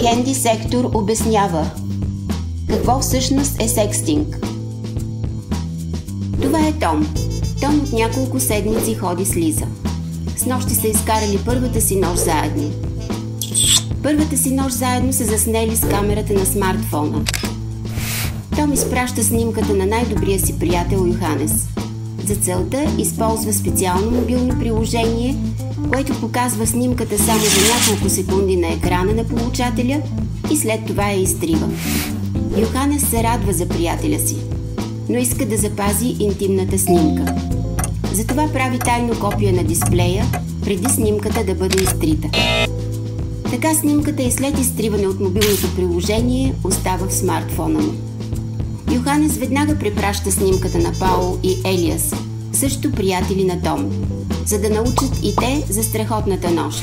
Хенди Сектор обяснява какво всъщност е секстинг. Това е Том. Том от няколко седмици ходи с Лиза. С нощи са изкарали първата си нощ заедно. Първата си нощ заедно са заснели с камерата на смартфона. Том изпраща снимката на най-добрия си приятел Йоханес. За целта използва специално мобилно приложение, което показва снимката само за няколко секунди на екрана на получателя и след това я изтрива. Йоханес се радва за приятеля си, но иска да запази интимната снимка. Затова прави тайно копия на дисплея, преди снимката да бъде изтрита. Така снимката и след изтриване от мобилното приложение остава в смартфона му. Йоханес веднага препраща снимката на Паул и Елиас, също приятели на Том, за да научат и те за страхотната нощ.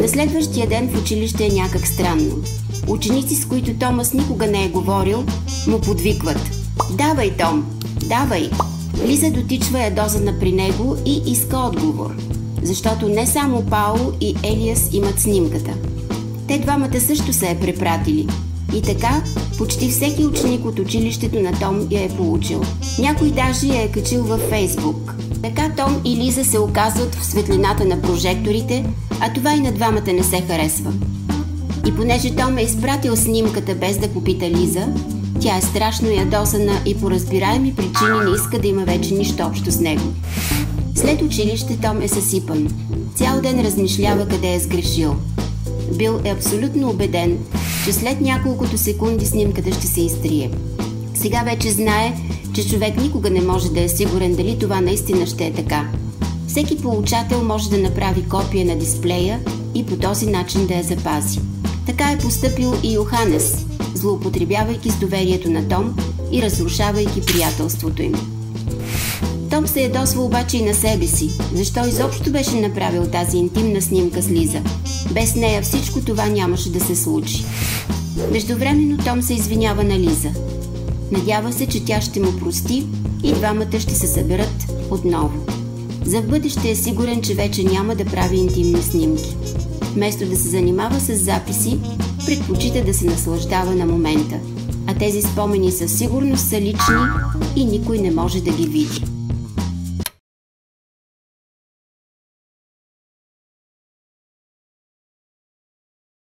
На следващия ден в училище е някак странно. Ученици, с които Томас никога не е говорил, му подвикват «Давай, Том! Давай!» Лиза дотичва ядозана при него и иска отговор, защото не само Паул и Елиас имат снимката. Те двамата също се е препратили – и така, почти всеки ученик от училището на Том я е получил. Някой даже я е качил във Фейсбук. Така Том и Лиза се оказват в светлината на прожекторите, а това и на двамата не се харесва. И понеже Том е изпратил снимката без да попита Лиза, тя е страшно ядосана и по разбираеми причини не иска да има вече нищо общо с него. След училище Том е съсипан. Цял ден размишлява къде е сгрешил. Бил е абсолютно убеден, че след няколкото секунди снимката ще се изтрие. Сега вече знае, че човек никога не може да е сигурен дали това наистина ще е така. Всеки получател може да направи копия на дисплея и по този начин да я запази. Така е поступил и Йоханес, злоупотребявайки с доверието на Том и разрушавайки приятелството им. Том се ядосва обаче и на себе си. Защо изобщо беше направил тази интимна снимка с Лиза? Без нея всичко това нямаше да се случи. Междувременно Том се извинява на Лиза. Надява се, че тя ще му прости и двамата ще се съберат отново. За в бъдеще е сигурен, че вече няма да прави интимни снимки. Вместо да се занимава с записи, предпочита да се наслаждава на момента. А тези спомени със сигурност са лични и никой не може да ги види.